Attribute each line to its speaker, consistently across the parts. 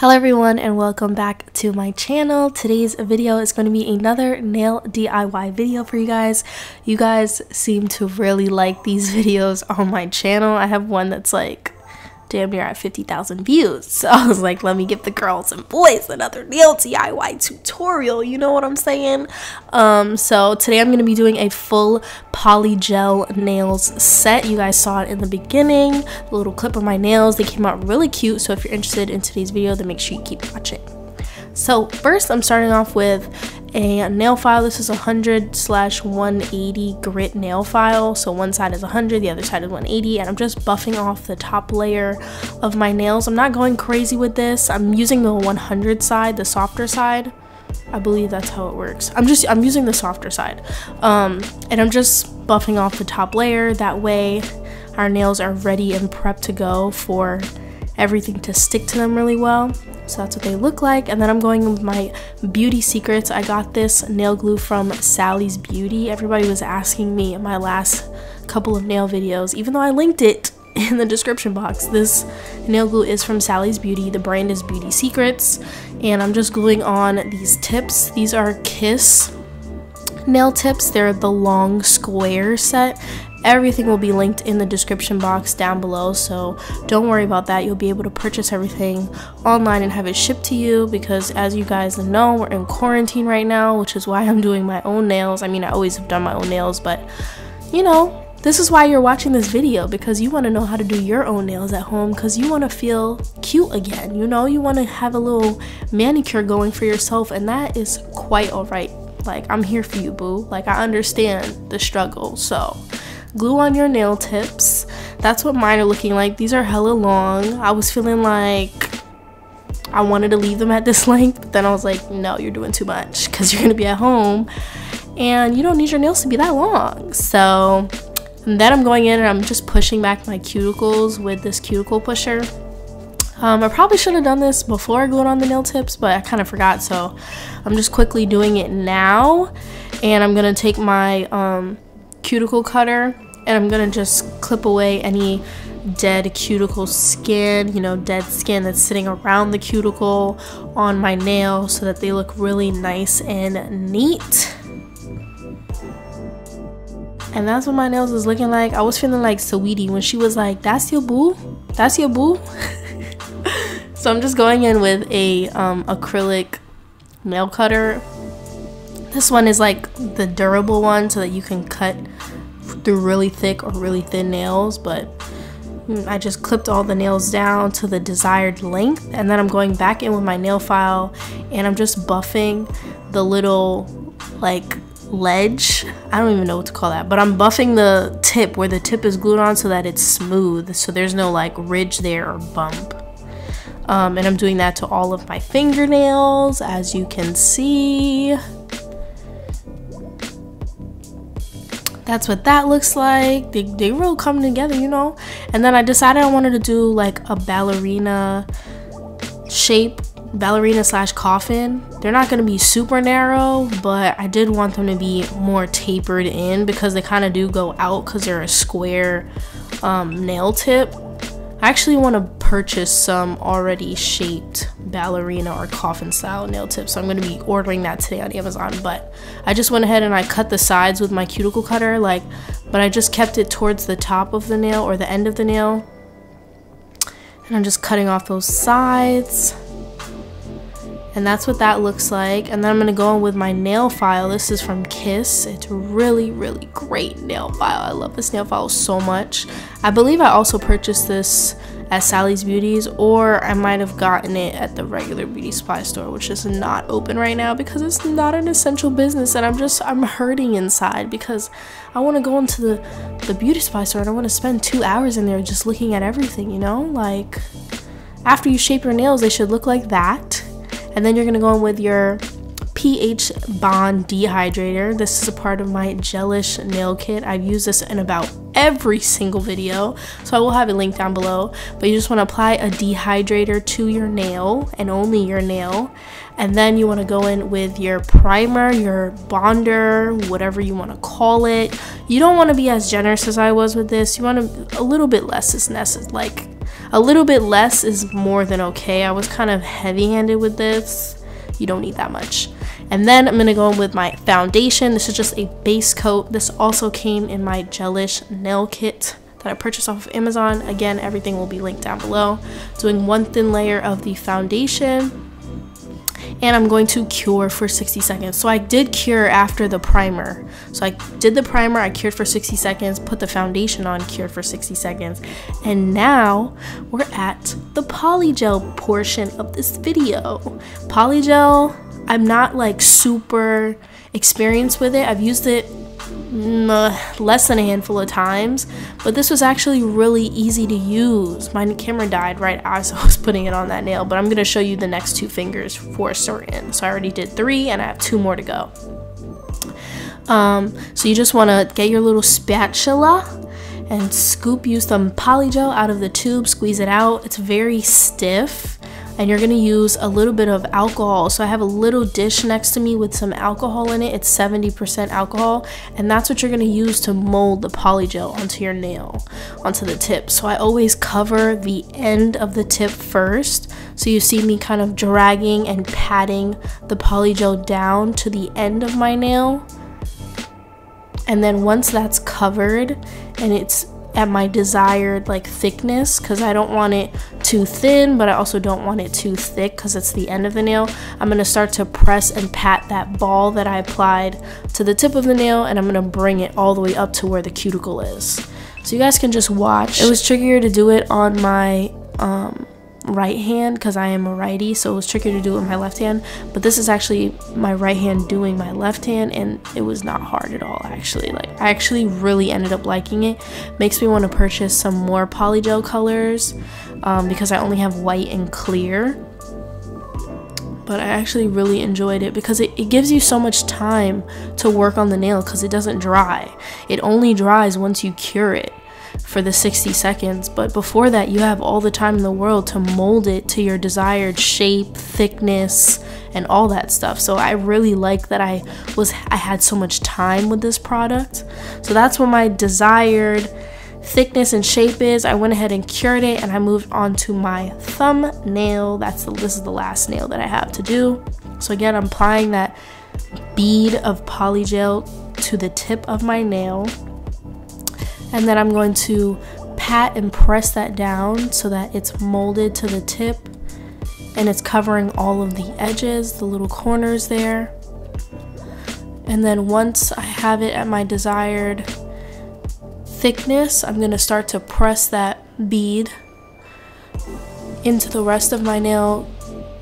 Speaker 1: Hello everyone and welcome back to my channel. Today's video is going to be another nail DIY video for you guys. You guys seem to really like these videos on my channel. I have one that's like damn near at 50,000 views. So I was like, let me give the girls and boys another nail DIY tutorial. You know what I'm saying? Um, so today I'm going to be doing a full polygel nails set. You guys saw it in the beginning, the little clip of my nails. They came out really cute. So if you're interested in today's video, then make sure you keep watching. So first I'm starting off with a nail file. This is a 100 slash 180 grit nail file. So one side is 100, the other side is 180. And I'm just buffing off the top layer of my nails. I'm not going crazy with this. I'm using the 100 side, the softer side. I believe that's how it works. I'm just, I'm using the softer side. Um, and I'm just buffing off the top layer. That way our nails are ready and prepped to go for everything to stick to them really well. So that's what they look like. And then I'm going with my Beauty Secrets. I got this nail glue from Sally's Beauty. Everybody was asking me in my last couple of nail videos, even though I linked it in the description box. This nail glue is from Sally's Beauty. The brand is Beauty Secrets. And I'm just gluing on these tips. These are Kiss nail tips. They're the long square set Everything will be linked in the description box down below, so don't worry about that. You'll be able to purchase everything online and have it shipped to you because, as you guys know, we're in quarantine right now, which is why I'm doing my own nails. I mean, I always have done my own nails, but you know, this is why you're watching this video because you want to know how to do your own nails at home because you want to feel cute again. You know, you want to have a little manicure going for yourself, and that is quite alright. Like, I'm here for you, boo. Like, I understand the struggle, so glue on your nail tips. That's what mine are looking like. These are hella long. I was feeling like I wanted to leave them at this length, but then I was like, no, you're doing too much because you're gonna be at home and you don't need your nails to be that long. So then I'm going in and I'm just pushing back my cuticles with this cuticle pusher. Um, I probably should have done this before gluing on the nail tips, but I kind of forgot, so I'm just quickly doing it now. And I'm gonna take my um, cuticle cutter and I'm gonna just clip away any dead cuticle skin, you know, dead skin that's sitting around the cuticle on my nail so that they look really nice and neat. And that's what my nails was looking like. I was feeling like Saweetie when she was like, that's your boo? That's your boo? so I'm just going in with a um, acrylic nail cutter this one is like the durable one so that you can cut through really thick or really thin nails, but I just clipped all the nails down to the desired length and then I'm going back in with my nail file and I'm just buffing the little like ledge. I don't even know what to call that but I'm buffing the tip where the tip is glued on so that it's smooth so there's no like ridge there or bump. Um, and I'm doing that to all of my fingernails as you can see that's what that looks like. They, they real come together you know? And then i decided i wanted to do like a ballerina shape ballerina slash coffin. They're not going to be super narrow but i did want them to be more tapered in because they kind of do go out because they're a square um, nail tip. I actually want to purchase some already shaped ballerina or coffin style nail tip. So I'm going to be ordering that today on Amazon. But I just went ahead and I cut the sides with my cuticle cutter. like, But I just kept it towards the top of the nail or the end of the nail. And I'm just cutting off those sides and that's what that looks like and then I'm gonna go in with my nail file this is from Kiss it's really really great nail file I love this nail file so much I believe I also purchased this at Sally's Beauties or I might have gotten it at the regular beauty supply store which is not open right now because it's not an essential business and I'm just I'm hurting inside because I want to go into the the beauty supply store and I want to spend two hours in there just looking at everything you know? Like after you shape your nails they should look like that. And then you're gonna go in with your pH Bond Dehydrator. This is a part of my Gelish nail kit. I've used this in about every single video, so I will have a link down below. But you just want to apply a dehydrator to your nail and only your nail. And then you want to go in with your primer, your bonder, whatever you want to call it. You don't want to be as generous as I was with this. You want to, a little bit less is necessary. Like, a little bit less is more than okay. I was kind of heavy handed with this. You don't need that much. And then I'm gonna go in with my foundation. This is just a base coat. This also came in my Gelish nail kit that I purchased off of Amazon. Again, everything will be linked down below. Doing one thin layer of the foundation and I'm going to cure for 60 seconds. So I did cure after the primer. So I did the primer, I cured for 60 seconds, put the foundation on, cured for 60 seconds. And now we're at the polygel portion of this video. Polygel, I'm not like super experienced with it. I've used it mm, less than a handful of times, but this was actually really easy to use. My camera died right as I was putting it on that nail, but I'm gonna show you the next two fingers for certain. So I already did three and I have two more to go. Um, so you just wanna get your little spatula and scoop you some polygel out of the tube, squeeze it out. It's very stiff and you're gonna use a little bit of alcohol. So I have a little dish next to me with some alcohol in it. It's 70% alcohol, and that's what you're gonna use to mold the polygel onto your nail, onto the tip. So I always cover the end of the tip first. So you see me kind of dragging and patting the polygel down to the end of my nail. And then once that's covered and it's at my desired like thickness because I don't want it too thin but I also don't want it too thick because it's the end of the nail. I'm gonna start to press and pat that ball that I applied to the tip of the nail and I'm gonna bring it all the way up to where the cuticle is. So you guys can just watch. It was trickier to do it on my um, right hand because I am a righty, so it was trickier to do it with my left hand. But this is actually my right hand doing my left hand, and it was not hard at all. Actually, like I actually really ended up liking it. Makes me want to purchase some more polygel colors um, because I only have white and clear. But I actually really enjoyed it because it, it gives you so much time to work on the nail because it doesn't dry. It only dries once you cure it for the 60 seconds, but before that, you have all the time in the world to mold it to your desired shape, thickness, and all that stuff. So I really like that I was I had so much time with this product. So that's what my desired thickness and shape is. I went ahead and cured it and I moved on to my thumbnail. That's the this is the last nail that I have to do. So again, I'm applying that bead of polygel to the tip of my nail and then I'm going to pat and press that down so that it's molded to the tip and it's covering all of the edges, the little corners there. And then once I have it at my desired thickness, I'm going to start to press that bead into the rest of my nail,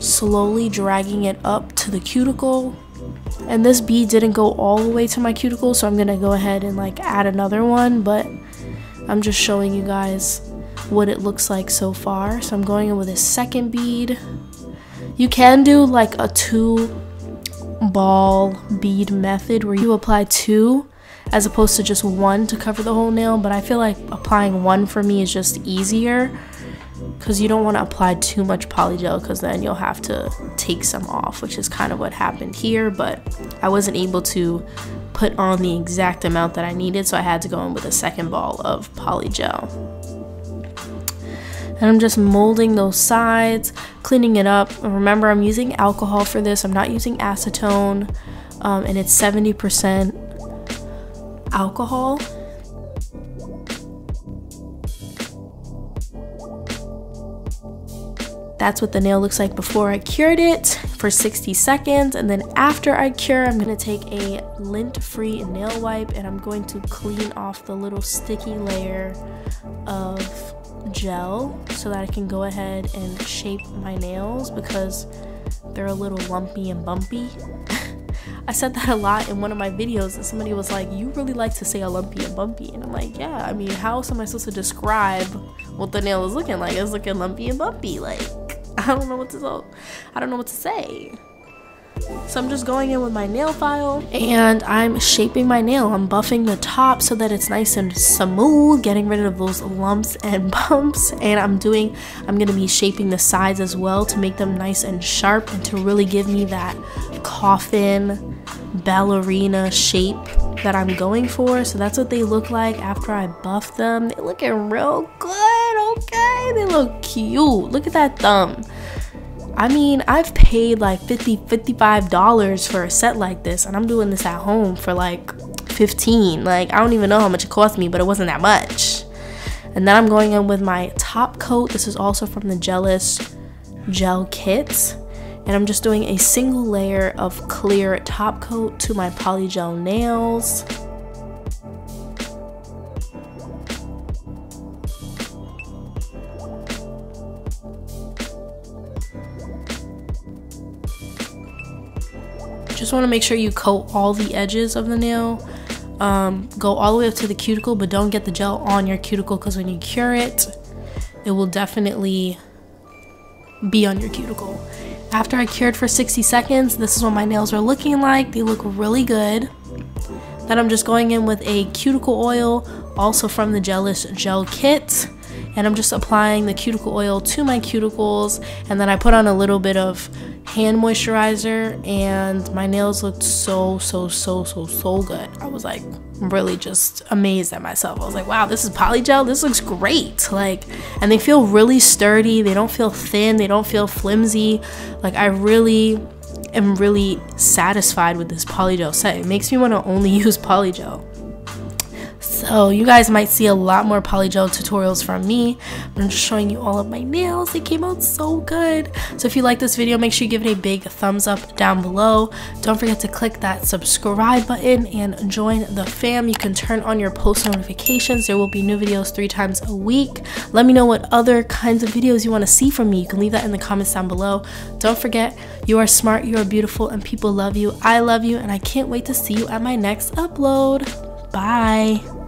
Speaker 1: slowly dragging it up to the cuticle and this bead didn't go all the way to my cuticle so I'm gonna go ahead and like add another one but I'm just showing you guys what it looks like so far. So I'm going in with a second bead. You can do like a two ball bead method where you apply two as opposed to just one to cover the whole nail but I feel like applying one for me is just easier because you don't want to apply too much polygel because then you'll have to take some off which is kind of what happened here but I wasn't able to put on the exact amount that I needed so I had to go in with a second ball of polygel. And I'm just molding those sides cleaning it up. Remember I'm using alcohol for this. I'm not using acetone um, and it's 70% alcohol That's what the nail looks like before I cured it for 60 seconds. And then after I cure, I'm gonna take a lint-free nail wipe and I'm going to clean off the little sticky layer of gel so that I can go ahead and shape my nails because they're a little lumpy and bumpy. I said that a lot in one of my videos and somebody was like, you really like to say a lumpy and bumpy. And I'm like, yeah, I mean, how else am I supposed to describe what the nail is looking like? It's looking lumpy and bumpy. Like, I don't know what to I don't know what to say. So I'm just going in with my nail file and I'm shaping my nail. I'm buffing the top so that it's nice and smooth, getting rid of those lumps and bumps. And I'm doing, I'm gonna be shaping the sides as well to make them nice and sharp and to really give me that coffin ballerina shape that I'm going for. So that's what they look like after I buff them. They looking real good, They look cute. Look at that thumb. I mean, I've paid like 50 $55 for a set like this, and I'm doing this at home for like 15 Like, I don't even know how much it cost me, but it wasn't that much. And then I'm going in with my top coat. This is also from the Gelish Gel Kits. And I'm just doing a single layer of clear top coat to my polygel nails. Just want to make sure you coat all the edges of the nail. Um, go all the way up to the cuticle, but don't get the gel on your cuticle because when you cure it, it will definitely be on your cuticle. After I cured for 60 seconds, this is what my nails are looking like. They look really good. Then I'm just going in with a cuticle oil, also from the Gelish Gel Kit and I'm just applying the cuticle oil to my cuticles. And then I put on a little bit of hand moisturizer and my nails looked so so so so so good. I was like really just amazed at myself. I was like wow this is polygel this looks great. Like and they feel really sturdy. They don't feel thin. They don't feel flimsy. Like I really am really satisfied with this polygel set. It makes me want to only use polygel so you guys might see a lot more polygel tutorials from me. I'm just showing you all of my nails. They came out so good. So if you like this video, make sure you give it a big thumbs up down below. Don't forget to click that subscribe button and join the fam. You can turn on your post notifications. There will be new videos three times a week. Let me know what other kinds of videos you want to see from me. You can leave that in the comments down below. Don't forget, you are smart, you are beautiful, and people love you. I love you, and I can't wait to see you at my next upload. Bye.